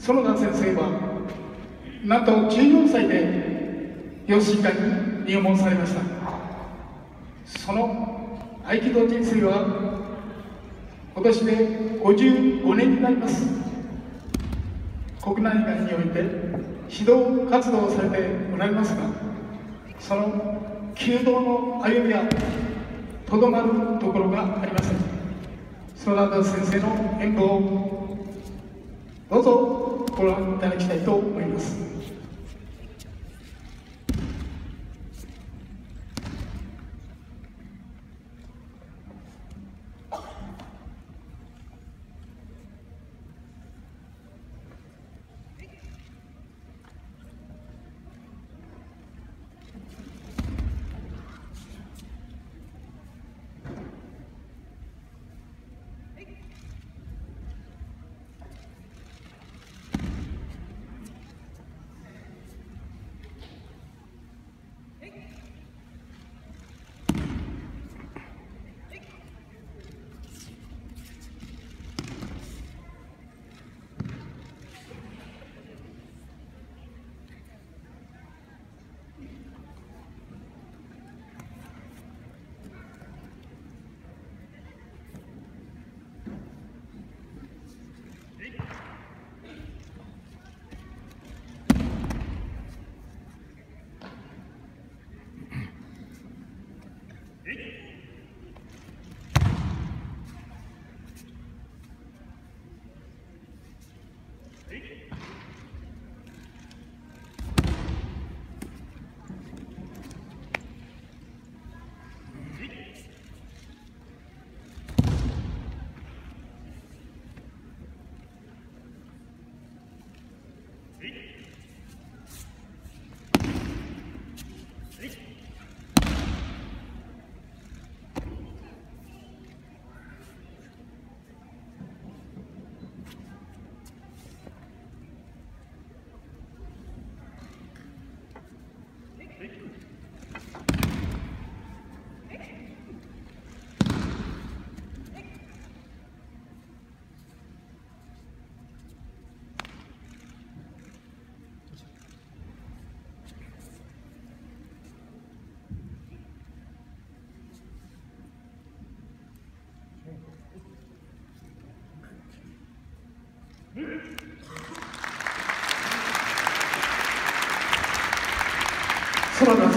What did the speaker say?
園田先生はなんと14歳で養子会に入門されました。その合気道人生は今年で55年になります。国内外において指導活動をされておられますがその弓道の歩みはとどまるところがありません。園田先生の演舞をどうぞ。ご覧いただきたいと思います。Victory! Кроме